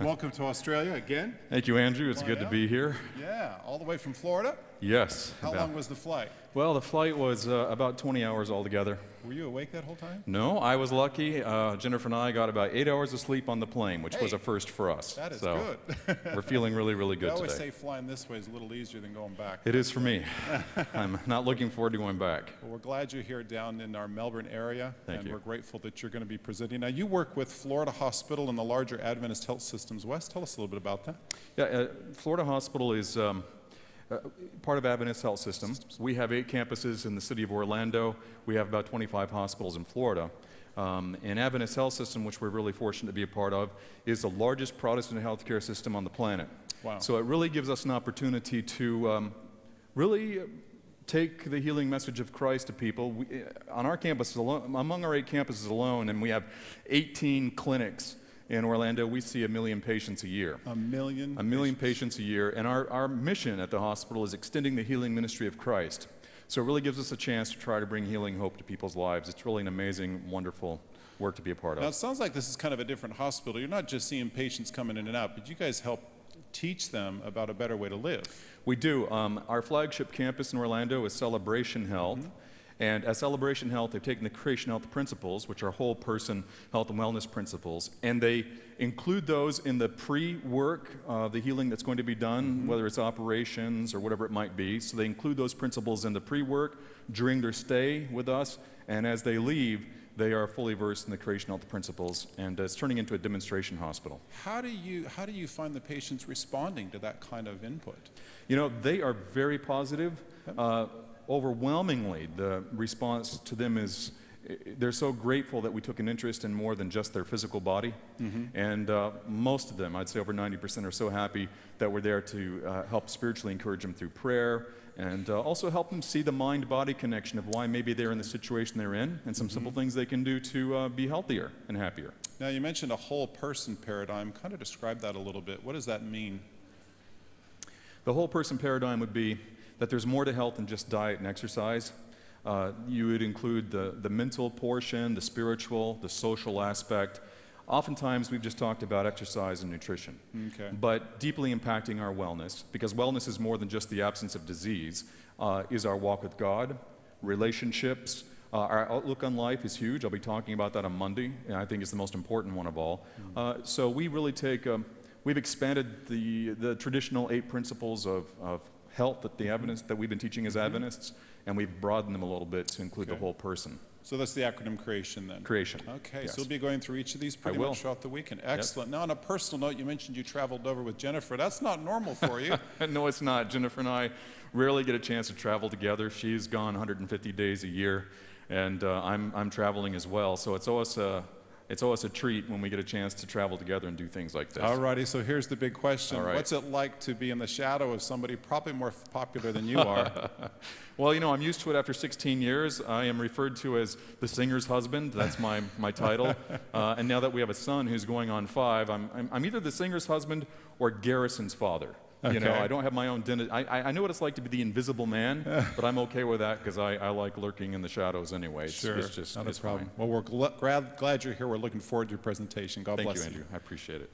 Welcome to Australia again. Thank you, Andrew. It's Come good to be here. Yeah, all the way from Florida. Yes. How about- long was the flight? Well, the flight was uh, about 20 hours altogether. Were you awake that whole time? No, I was lucky. Uh, Jennifer and I got about eight hours of sleep on the plane, which was a first for us. That is so good. we're feeling really, really good I always today. say flying this way is a little easier than going back. It is for me. I'm not looking forward to going back. Well, we're glad you're here down in our Melbourne area, Thank and you. we're grateful that you're going to be presenting. Now, you work with Florida Hospital and the larger Adventist Health Systems West. Tell us a little bit about that. Yeah, uh, Florida Hospital is um, uh, part of Adventist Health System. We have eight campuses in the city of Orlando. We have about 25 hospitals in Florida. Um, and Adventist Health System, which we're really fortunate to be a part of, is the largest Protestant healthcare system on the planet. Wow. So it really gives us an opportunity to um, really take the healing message of Christ to people. We, uh, on our campuses alone, among our eight campuses alone, and we have 18 clinics in Orlando, we see a million patients a year A million. a million patients a year, and our, our mission at the hospital is extending the healing ministry of Christ. So it really gives us a chance to try to bring healing hope to people's lives. It's really an amazing, wonderful work to be a part of. Now, it sounds like this is kind of a different hospital. You're not just seeing patients coming in and out, but you guys help teach them about a better way to live. We do. Um, our flagship campus in Orlando is Celebration Health. And at Celebration Health, they've taken the Creation Health principles, which are whole person health and wellness principles, and they include those in the pre work, uh, the healing that's going to be done, whether it's operations or whatever it might be. So they include those principles in the pre work during their stay with us, and as they leave, they are fully versed in the Creation Health principles, and it's turning into a demonstration hospital. How do you how do you find the patients responding to that kind of input? You know, they are very positive. Uh, overwhelmingly, the response to them is they're so grateful that we took an interest in more than just their physical body. And uh, most of them, I'd say over 90%, are so happy that we're there to uh, help spiritually encourage them through prayer and uh, also help them see the mind body connection of why maybe they're in the situation they're in and some simple things they can do to uh, be healthier and happier. Now, you mentioned a whole person paradigm. Kind of describe that a little bit. What does that mean? The whole person paradigm would be that there's more to health than just diet and exercise. Uh, you would include the, the mental portion, the spiritual, the social aspect. Oftentimes, we've just talked about exercise and nutrition, Okay. but deeply impacting our wellness, because wellness is more than just the absence of disease, uh, is our walk with God, relationships. Uh, our outlook on life is huge. I'll be talking about that on Monday, and I think it's the most important one of all. Uh, so we really take, um, we've expanded the, the traditional eight principles of, of health that the evidence that we've been teaching as Adventists, and we've broadened them a little bit to include the whole person. So that's the acronym creation then. Creation. Okay, Yes. so we'll be going through each of these pretty much throughout the weekend. Excellent. Now, on a personal note, you mentioned you traveled over with Jennifer. That's not normal for you. no, it's not. Jennifer and I rarely get a chance to travel together. She's gone 150 days a year, and uh, I'm, I'm traveling as well. So it's always, a, it's always a treat when we get a chance to travel together and do things like this. All righty, so here's the big question. Right. What's it like to be in the shadow of somebody probably more popular than you are? Well, you know, I'm used to it after 16 years. I am referred to as the singer's husband. That's my, my title. Uh, and now that we have a son who's going on five, I'm, I'm, I'm either the singer's husband or Garrison's father. You know, I don't have my own identity. I, I, know what it's like to be the invisible man, but I'm okay with that because I, I like lurking in the shadows anyway. It's, sure, it's just not it's a problem. fine. Well, we're gl- glad, glad you're here. We're looking forward to your presentation. God Thank bless you, Andrew. I appreciate it.